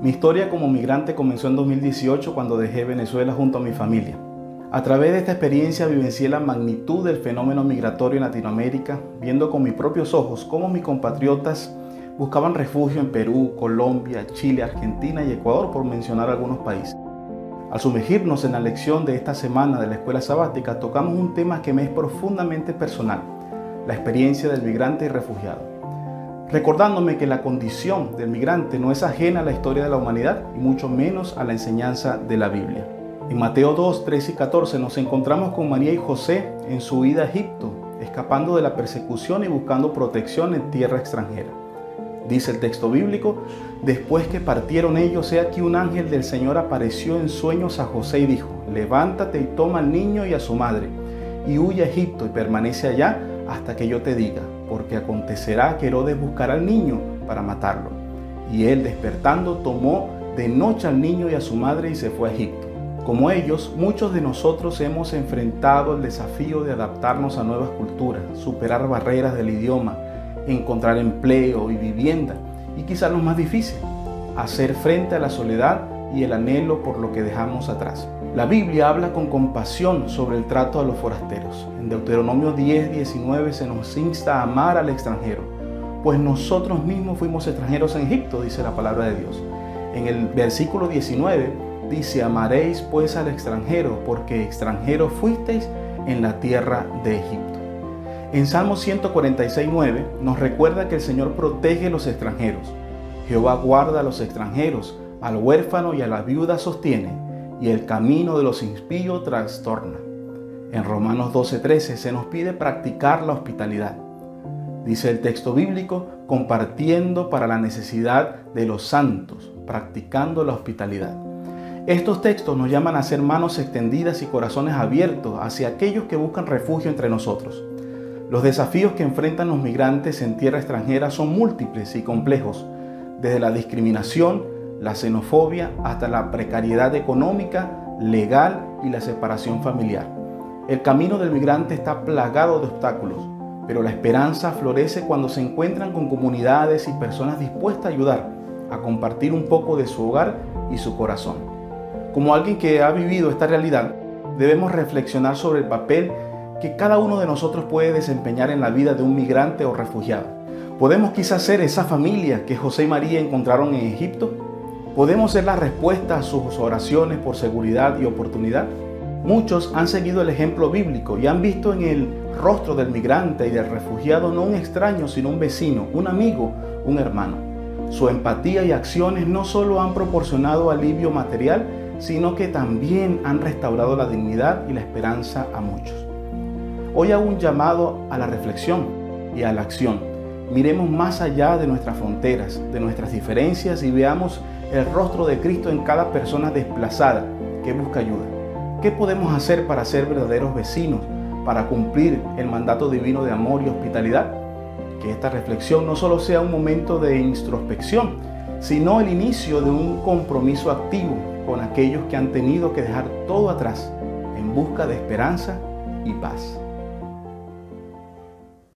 Mi historia como migrante comenzó en 2018 cuando dejé Venezuela junto a mi familia. A través de esta experiencia vivencié la magnitud del fenómeno migratorio en Latinoamérica, viendo con mis propios ojos cómo mis compatriotas buscaban refugio en Perú, Colombia, Chile, Argentina y Ecuador, por mencionar algunos países. Al sumergirnos en la lección de esta semana de la escuela sabática, tocamos un tema que me es profundamente personal, la experiencia del migrante y refugiado. Recordándome que la condición del migrante no es ajena a la historia de la humanidad y mucho menos a la enseñanza de la Biblia. En Mateo 2, 13 y 14 nos encontramos con María y José en su ida a Egipto, escapando de la persecución y buscando protección en tierra extranjera. Dice el texto bíblico, después que partieron ellos, he aquí un ángel del Señor apareció en sueños a José y dijo, levántate y toma al niño y a su madre, y huye a Egipto y permanece allá hasta que yo te diga, porque acontecerá que Herodes buscará al niño para matarlo. Y él despertando tomó de noche al niño y a su madre y se fue a Egipto. Como ellos, muchos de nosotros hemos enfrentado el desafío de adaptarnos a nuevas culturas, superar barreras del idioma, encontrar empleo y vivienda y quizás lo más difícil, hacer frente a la soledad y el anhelo por lo que dejamos atrás. La Biblia habla con compasión sobre el trato a los forasteros. En Deuteronomio 10, 19 se nos insta a amar al extranjero, pues nosotros mismos fuimos extranjeros en Egipto, dice la palabra de Dios. En el versículo 19 dice, amaréis pues al extranjero, porque extranjeros fuisteis en la tierra de Egipto. En Salmo 146, 9 nos recuerda que el Señor protege a los extranjeros. Jehová guarda a los extranjeros, al huérfano y a la viuda sostiene, y el camino de los impíos trastorna. En Romanos 12:13 se nos pide practicar la hospitalidad. Dice el texto bíblico, compartiendo para la necesidad de los santos, practicando la hospitalidad. Estos textos nos llaman a ser manos extendidas y corazones abiertos hacia aquellos que buscan refugio entre nosotros. Los desafíos que enfrentan los migrantes en tierra extranjera son múltiples y complejos, desde la discriminación, la xenofobia, hasta la precariedad económica, legal y la separación familiar. El camino del migrante está plagado de obstáculos, pero la esperanza florece cuando se encuentran con comunidades y personas dispuestas a ayudar, a compartir un poco de su hogar y su corazón. Como alguien que ha vivido esta realidad, debemos reflexionar sobre el papel que cada uno de nosotros puede desempeñar en la vida de un migrante o refugiado. ¿Podemos quizás ser esa familia que José y María encontraron en Egipto? ¿Podemos ser la respuesta a sus oraciones por seguridad y oportunidad? Muchos han seguido el ejemplo bíblico y han visto en el rostro del migrante y del refugiado no un extraño, sino un vecino, un amigo, un hermano. Su empatía y acciones no solo han proporcionado alivio material, sino que también han restaurado la dignidad y la esperanza a muchos. Hoy hago un llamado a la reflexión y a la acción. Miremos más allá de nuestras fronteras, de nuestras diferencias y veamos el rostro de Cristo en cada persona desplazada que busca ayuda. ¿Qué podemos hacer para ser verdaderos vecinos, para cumplir el mandato divino de amor y hospitalidad? Que esta reflexión no solo sea un momento de introspección, sino el inicio de un compromiso activo con aquellos que han tenido que dejar todo atrás en busca de esperanza y paz.